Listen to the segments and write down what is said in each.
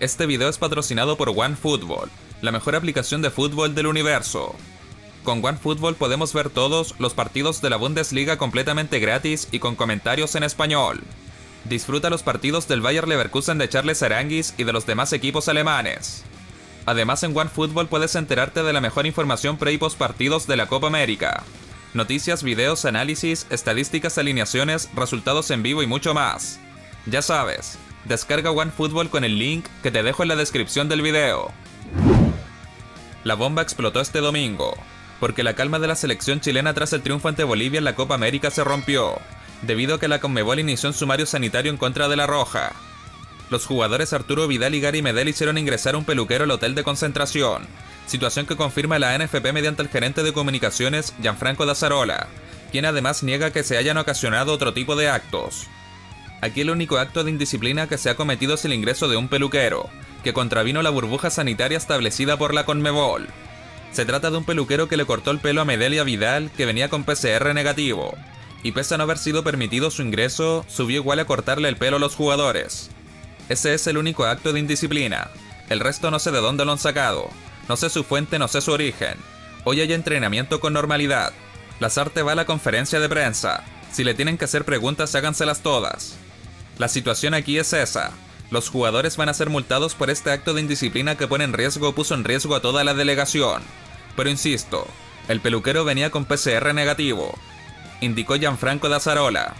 Este video es patrocinado por OneFootball, la mejor aplicación de fútbol del universo. Con OneFootball podemos ver todos los partidos de la Bundesliga completamente gratis y con comentarios en español. Disfruta los partidos del Bayer Leverkusen de Charles Aranguis y de los demás equipos alemanes. Además en OneFootball puedes enterarte de la mejor información pre y post partidos de la Copa América. Noticias, videos, análisis, estadísticas, alineaciones, resultados en vivo y mucho más. Ya sabes, descarga OneFootball con el link que te dejo en la descripción del video. La bomba explotó este domingo, porque la calma de la selección chilena tras el triunfo ante Bolivia en la Copa América se rompió, debido a que la Conmebol inició un sumario sanitario en contra de la Roja. Los jugadores Arturo Vidal y Gary Medel hicieron ingresar a un peluquero al hotel de concentración, situación que confirma la NFP mediante el gerente de comunicaciones Gianfranco Dazarola, quien además niega que se hayan ocasionado otro tipo de actos. Aquí el único acto de indisciplina que se ha cometido es el ingreso de un peluquero, que contravino la burbuja sanitaria establecida por la Conmebol. Se trata de un peluquero que le cortó el pelo a Medel y a Vidal, que venía con PCR negativo, y pese a no haber sido permitido su ingreso, subió igual a cortarle el pelo a los jugadores. Ese es el único acto de indisciplina. El resto no sé de dónde lo han sacado. No sé su fuente, no sé su origen. Hoy hay entrenamiento con normalidad. Lazarte va a la conferencia de prensa. Si le tienen que hacer preguntas, háganselas todas. La situación aquí es esa. Los jugadores van a ser multados por este acto de indisciplina que pone en riesgo o puso en riesgo a toda la delegación. Pero insisto, el peluquero venía con PCR negativo, indicó Gianfranco Dazarola.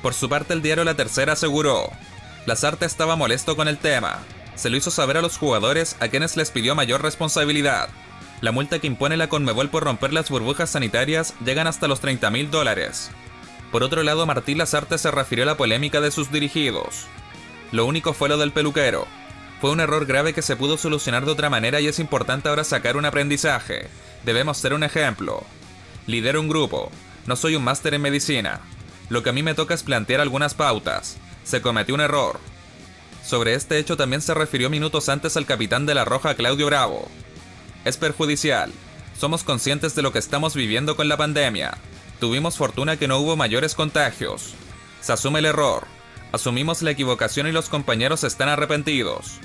Por su parte, el diario La Tercera aseguró, Lazarte estaba molesto con el tema. Se lo hizo saber a los jugadores a quienes les pidió mayor responsabilidad. La multa que impone la Conmebol por romper las burbujas sanitarias llegan hasta los 30 mil dólares. Por otro lado, Martín Lazarte se refirió a la polémica de sus dirigidos. Lo único fue lo del peluquero. Fue un error grave que se pudo solucionar de otra manera y es importante ahora sacar un aprendizaje. Debemos ser un ejemplo. Lidero un grupo. No soy un máster en medicina. Lo que a mí me toca es plantear algunas pautas se cometió un error. Sobre este hecho también se refirió minutos antes al capitán de la Roja, Claudio Bravo. Es perjudicial. Somos conscientes de lo que estamos viviendo con la pandemia. Tuvimos fortuna que no hubo mayores contagios. Se asume el error. Asumimos la equivocación y los compañeros están arrepentidos.